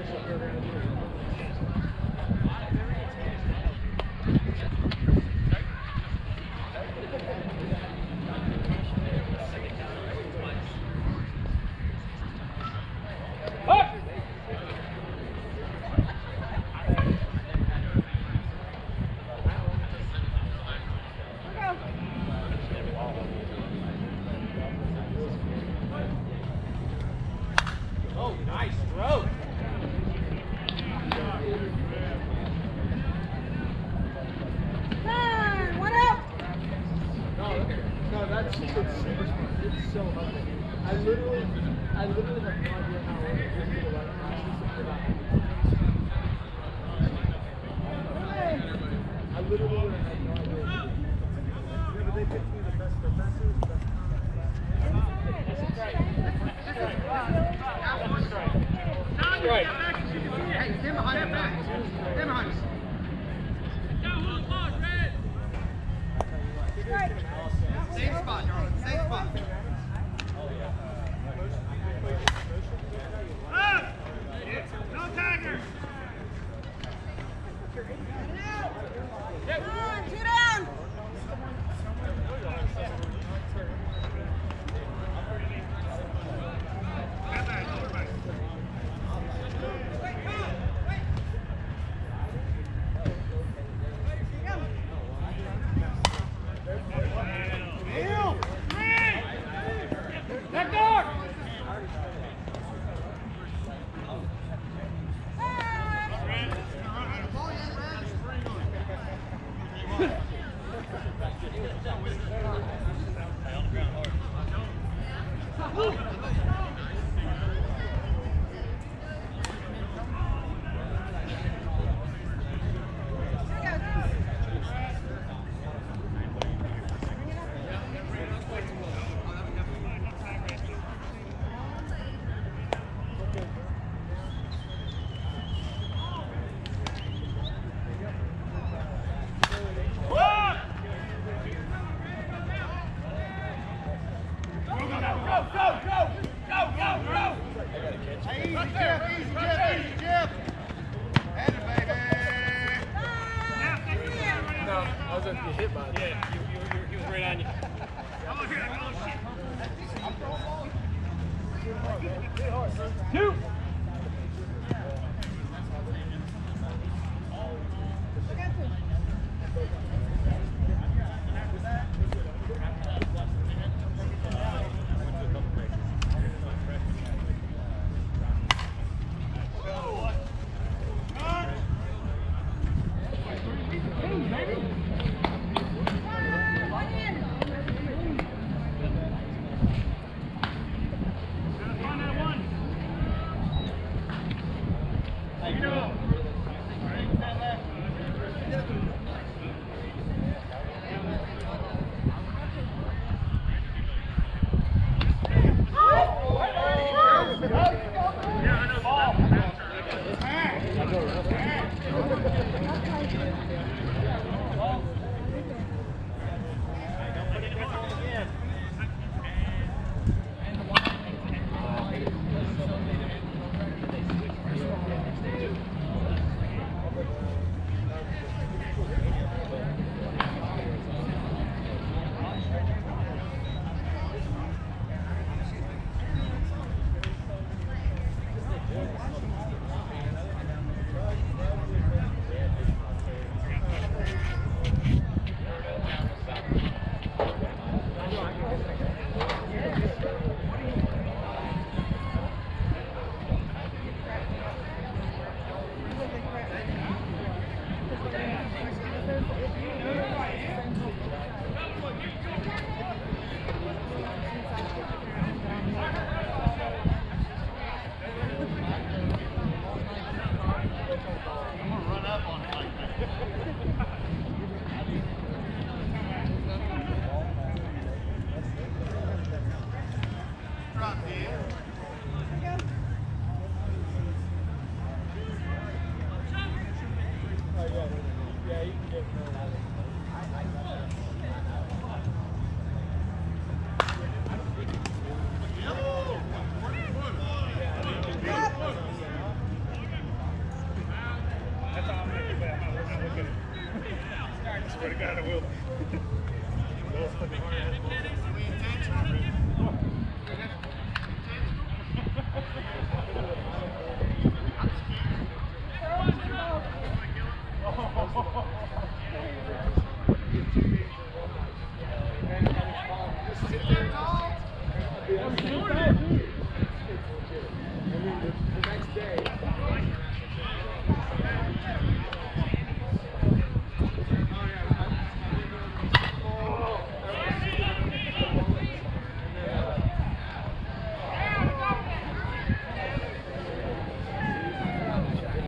No hit by it. Yeah, he was right on you. Yeah.